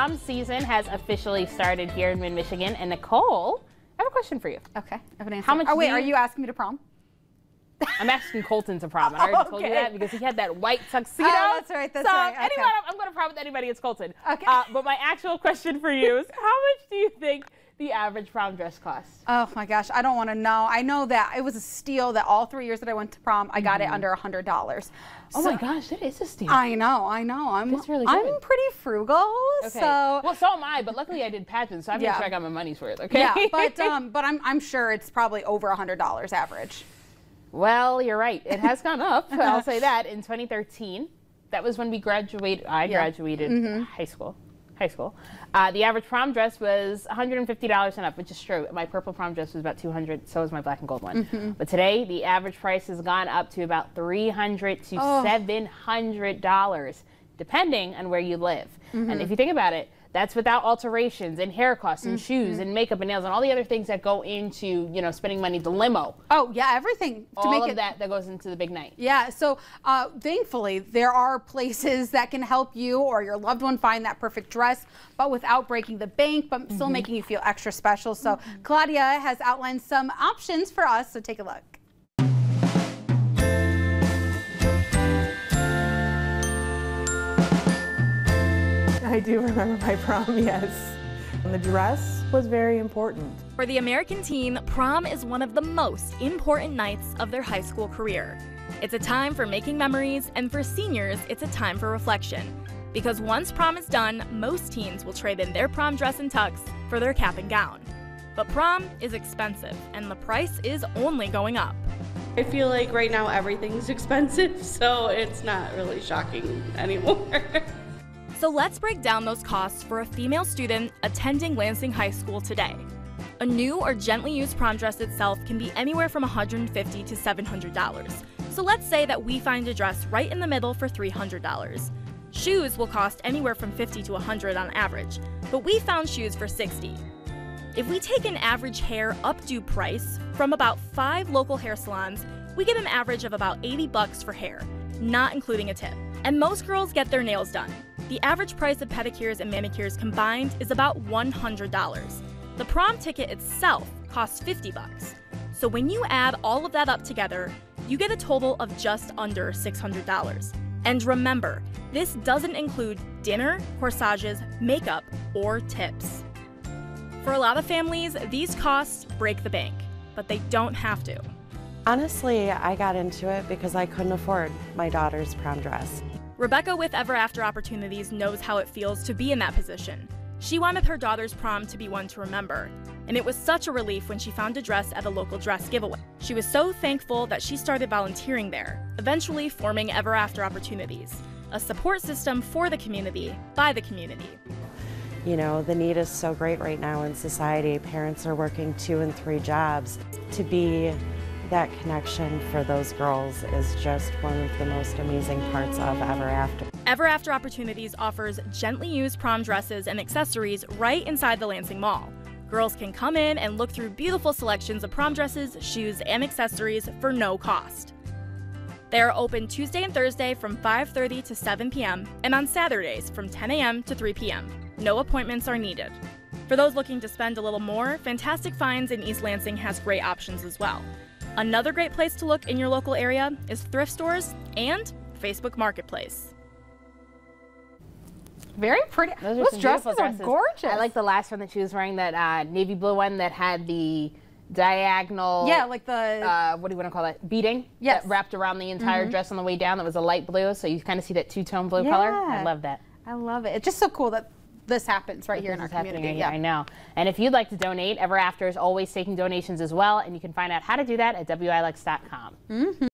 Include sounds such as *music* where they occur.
prom season has officially started here in mid-Michigan. And Nicole, I have a question for you. Okay, I have an answer. How much Oh wait, do are you- you asking me to prom? I'm asking Colton to prom. I *laughs* already told you that because he had that white tuxedo. Oh, that's right, that's so right, okay. anyone, I'm going to prom with anybody. It's Colton. Okay. Uh, but my actual question for you is, *laughs* how much do you think the average prom dress cost? Oh my gosh, I don't want to know. I know that it was a steal that all three years that I went to prom, I got it under a hundred dollars. Oh my gosh, that is a steal. I know, I know. I'm really I'm pretty frugal, Okay. so well, so am I, but luckily I did pageants, so I made Yeah. sure I got my money's worth. Okay. yeah. But *laughs* um, but I'm I'm sure it's probably over a hundred dollars average. well, you're right. It has gone up. *laughs* I'll say that. In 2013, that was when we graduated. I Yeah. graduated high school. High school. Uh, the average prom dress was $150 and up, which is true. My purple prom dress was about 200. So was my black and gold one. But today, the average price has gone up to about 300 to Oh. 700 dollars, depending on where you live. And if you think about it, that's without alterations and hair costs and shoes and makeup and nails and all the other things that go into you know spending money. The limo, Oh yeah, everything to all make of it that that goes into the big night. Yeah, so uh, thankfully there are places that can help you or your loved one find that perfect dress, but without breaking the bank, but still Mm-hmm. making you feel extra special. So Claudia has outlined some options for us, so take a look. I do remember my prom, *laughs* yes. And the dress was very important. For the American teen, prom is one of the most important nights of their high school career. It's a time for making memories, and for seniors, it's a time for reflection. Because once prom is done, most teens will trade in their prom dress and tux for their cap and gown. But prom is expensive, and the price is only going up. I feel like right now everything's *laughs* expensive, so it's not really shocking anymore. *laughs* So let's break down those costs for a female student attending Lansing High School today. A new or gently used prom dress itself can be anywhere from $150 to $700. So let's say that we find a dress right in the middle for $300. Shoes will cost anywhere from $50 to $100 on average, but we found shoes for $60. If we take an average hair updo price from about five local hair salons, we get an average of about 80 bucks for hair, not including a tip. And most girls get their nails done. The average price of pedicures and manicures combined is about $100. The prom ticket itself costs 50 bucks. So when you add all of that up together, you get a total of just under $600. And remember, this doesn't include dinner, corsages, makeup, or tips. For a lot of families, these costs break the bank, but they don't have to. Honestly, I got into it because I couldn't afford my daughter's prom dress. Rebecca with Ever After Opportunities knows how it feels to be in that position. She wanted her daughter's prom to be one to remember, and it was such a relief when she found a dress at a local dress giveaway. She was so thankful that she started volunteering there, eventually forming Ever After Opportunities, a support system for the community by the community. You know, the need is so great right now in society. Parents are working two and three jobs. To be that connection for those girls is just one of the most amazing parts of Ever After. Ever After Opportunities offers gently used prom dresses and accessories right inside the Lansing Mall. Girls can come in and look through beautiful selections of prom dresses, shoes, and accessories for no cost. They are open Tuesday and Thursday from 5:30 to 7 p.m. and on Saturdays from 10 a.m. to 3 p.m. No appointments are needed. For those looking to spend a little more, Fantastic Finds in East Lansing has great options as well. Another great place to look in your local area is thrift stores and Facebook Marketplace. Very pretty. Those, are Those some dresses are gorgeous. I like the last one that she was wearing, that uh, navy blue one that had the diagonal. Yeah, like the Uh, what do you want to call it? Beading. Yes. That wrapped around the entire dress on the way down. That was a light blue, so you kind of see that two-tone blue color. I love that. I love it. It's just so cool that this happens right here in our This is happening community. right here, I know. And if you'd like to donate, Ever After is always taking donations as well, and you can find out how to do that at WILX.com.